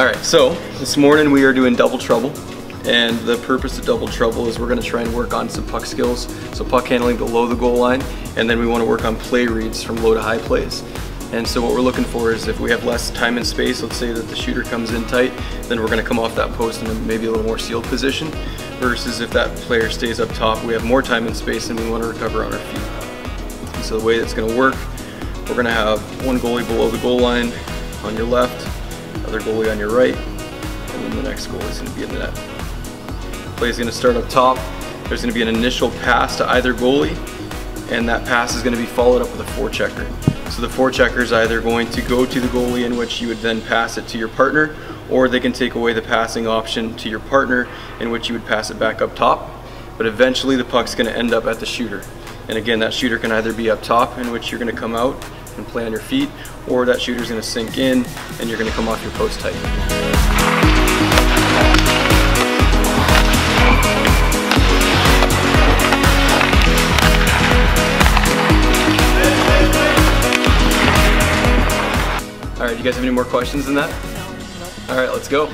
All right, so this morning we are doing double trouble. And the purpose of double trouble is we're gonna try and work on some puck skills. So puck handling below the goal line, and then we wanna work on play reads from low to high plays. And so what we're looking for is if we have less time and space, let's say that the shooter comes in tight, then we're gonna come off that post in maybe a little more sealed position, versus if that player stays up top, we have more time and space and we wanna recover on our feet. And so the way that's gonna work, we're gonna have one goalie below the goal line on your left, other goalie on your right, and then the next goalie is gonna be in the net. Play is gonna start up top. There's gonna be an initial pass to either goalie, and that pass is gonna be followed up with a forechecker. So the forechecker is either going to go to the goalie in which you would then pass it to your partner, or they can take away the passing option to your partner in which you would pass it back up top. But eventually the puck's gonna end up at the shooter. And again, that shooter can either be up top in which you're gonna come out and play on your feet, or that shooter's gonna sink in and you're gonna come off your post tight. All right, you guys have any more questions than that? All right, let's go.